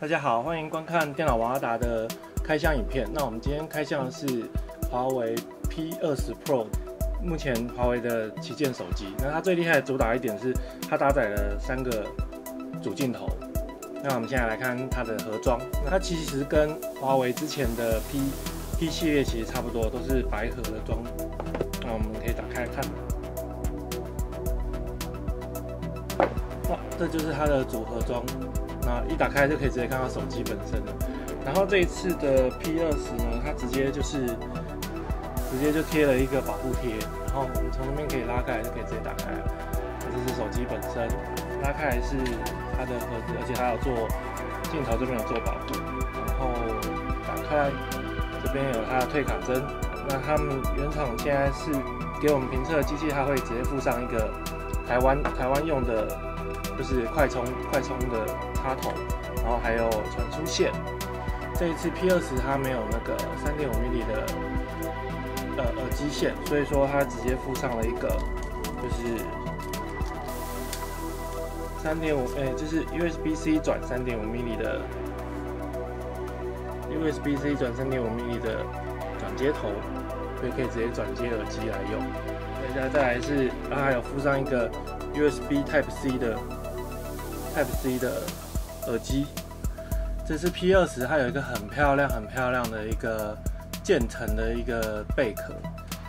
大家好，欢迎观看电脑王阿达的开箱影片。那我们今天开箱的是华为 P 二十 Pro，目前华为的旗舰手机。那它最厉害的主打一点是它搭载了三个主镜头。那我们现在来看它的盒装，那它其实跟华为之前的 P P 系列其实差不多，都是白盒的装。那我们可以打开看。哇，这就是它的组合装。那一打开就可以直接看到手机本身了。然后这一次的 P 二十呢，它直接就是直接就贴了一个保护贴，然后我们从那边可以拉开就可以直接打开了。这是手机本身，拉开来是它的盒子，而且还有做镜头这边有做保护。然后打开这边有它的退卡针。那他们原厂现在是给我们评测机器，它会直接附上一个台湾台湾用的，就是快充快充的。插头，然后还有传输线。这一次 P 二十它没有那个三点五 m 的呃耳机线，所以说它直接附上了一个就是三点五哎，就是 USB C 转三点五 m 的 USB C 转三点五 m 的转接头，所以可以直接转接耳机来用。再再再来是它还有附上一个 USB Type C 的 Type C 的。耳机，这是 P 二十，它有一个很漂亮、很漂亮的一个渐层的一个贝壳，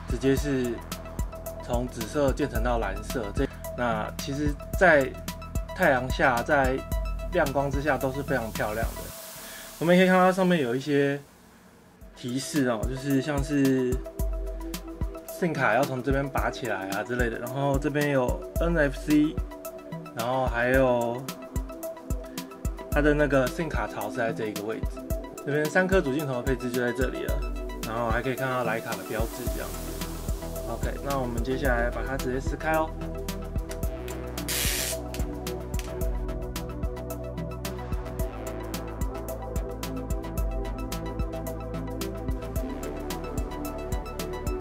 直接是从紫色渐层到蓝色。这那其实，在太阳下，在亮光之下都是非常漂亮的。我们可以看到上面有一些提示哦，就是像是线卡要从这边拔起来啊之类的。然后这边有 NFC，然后还有。它的那个 SIM 卡槽是在这一个位置，这边三颗主镜头的配置就在这里了，然后还可以看到徕卡的标志这样。OK，那我们接下来把它直接撕开哦。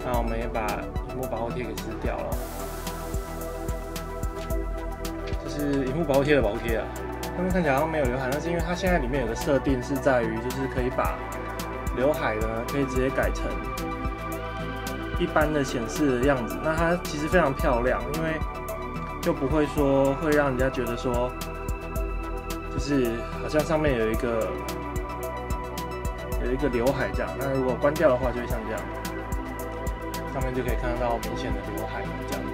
那我们也把屏幕保护贴给撕掉了，这是屏幕保护贴的保护贴啊。他们看起来好像没有刘海，那是因为它现在里面有个设定是在于，就是可以把刘海呢，可以直接改成一般的显示的样子。那它其实非常漂亮，因为就不会说会让人家觉得说，就是好像上面有一个有一个刘海这样。那如果关掉的话，就会像这样，上面就可以看得到明显的刘海这样子。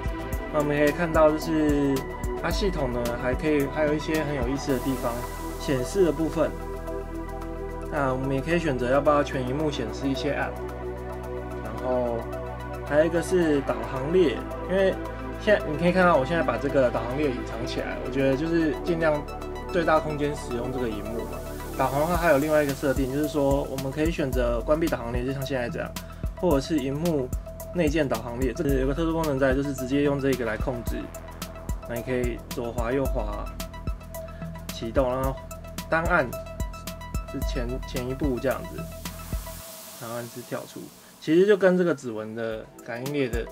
那我们可以看到就是。它系统呢还可以，还有一些很有意思的地方，显示的部分。那我们也可以选择要不要全荧幕显示一些 App。然后还有一个是导航列，因为现在你可以看到我现在把这个导航列隐藏起来，我觉得就是尽量最大空间使用这个荧幕嘛。导航的话还有另外一个设定，就是说我们可以选择关闭导航列，就像现在这样，或者是荧幕内建导航列。这里有个特殊功能在，就是直接用这个来控制。那你可以左滑右滑启动，然后单按是前前一步这样子，单按是跳出，其实就跟这个指纹的感应列的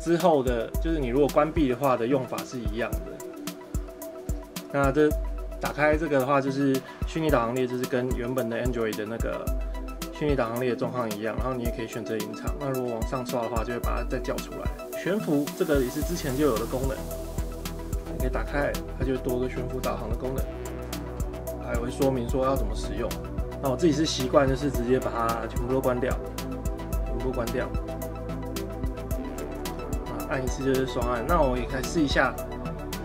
之后的，就是你如果关闭的话的用法是一样的。那这打开这个的话，就是虚拟导航列，就是跟原本的 Android 的那个虚拟导航列的状况一样，然后你也可以选择隐藏。那如果往上刷的话，就会把它再叫出来。悬浮这个也是之前就有的功能。可以打开，它就多个悬浮导航的功能，还会说明说要怎么使用。那我自己是习惯就是直接把它全部都关掉，全部关掉。啊，按一次就是双按。那我也可以试一下，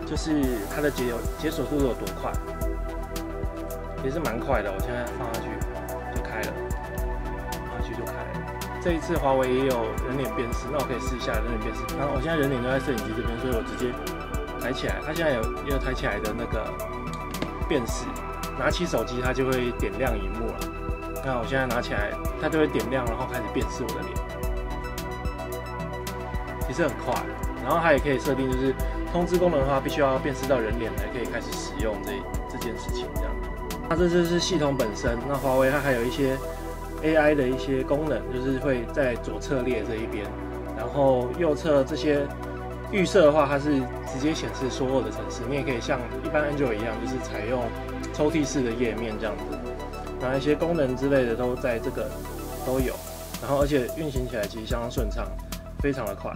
就是它的解解锁速度有多快，也是蛮快的。我现在放下去就开了，放下去就开了。这一次华为也有人脸辨识，那我可以试一下人脸辨识。然后我现在人脸都在摄影机这边，所以我直接。抬起来，它现在有也有抬起来的那个辨识，拿起手机它就会点亮荧幕了。那我现在拿起来，它就会点亮，然后开始辨识我的脸，其实很快。然后它也可以设定，就是通知功能的话，必须要辨识到人脸才可以开始使用这这件事情这样。那这就是系统本身。那华为它还有一些 AI 的一些功能，就是会在左侧列这一边，然后右侧这些。预设的话，它是直接显示所有的城市，你也可以像一般 Android 一样，就是采用抽屉式的页面这样子，然后一些功能之类的都在这个都有，然后而且运行起来其实相当顺畅，非常的快。